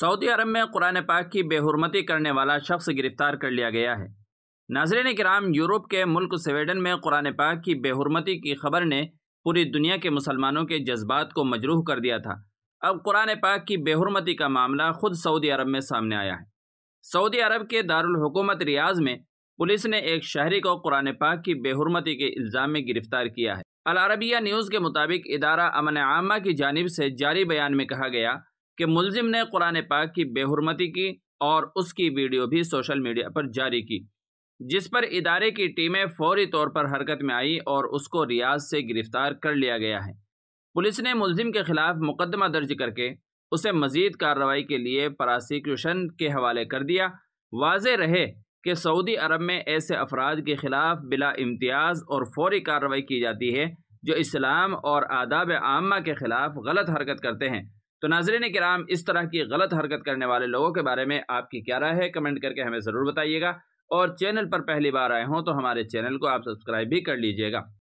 Saudi अरब में कुरान पाक की बेहरमती करने वाला शख्स गिरफ़्तार कर लिया गया है। नाजरन कराम, यूरोप के मुल्क स्वीडन में कुरान पाक की बेहरमती की खबर ने पूरी दुनिया के मुसलमानों के जज्बात को मजरूह कर दिया था। अब कुरान पाक की बेहरमती का मामला खुद सऊदी अरब में सामने आया है। सऊदी अरब के दारुलकूमत रियाज में पुलिस ने एक शहरी को कुरान पाक की बेहरमती के इल्ज़ाम में गिरफ़्तार किया है। अल अरबिया न्यूज़ के मुताबिक इदारा अमन आमा की जानब से जारी बयान में कहा गया कि मुलजिम ने कुरान पाक की बेहरमती की और उसकी वीडियो भी सोशल मीडिया पर जारी की, जिस पर इदारे की टीमें फौरी तौर पर हरकत में आई और उसको रियाज से गिरफ़्तार कर लिया गया है। पुलिस ने मुलजिम के खिलाफ मुकदमा दर्ज करके उसे मजीद कार्रवाई के लिए प्रासिक्यूशन के हवाले कर दिया। वाज रहे कि सऊदी अरब में ऐसे अफराद के ख़िलाफ़ बिला इम्तियाज़ और फौरी कार्रवाई की जाती है, जो इस्लाम और आदाब आमा के ख़िलाफ़ गलत हरकत करते हैं। तो नाजरन कराम, इस तरह की गलत हरकत करने वाले लोगों के बारे में आपकी क्या राय है? कमेंट करके हमें ज़रूर बताइएगा। और चैनल पर पहली बार आए हों तो हमारे चैनल को आप सब्सक्राइब भी कर लीजिएगा।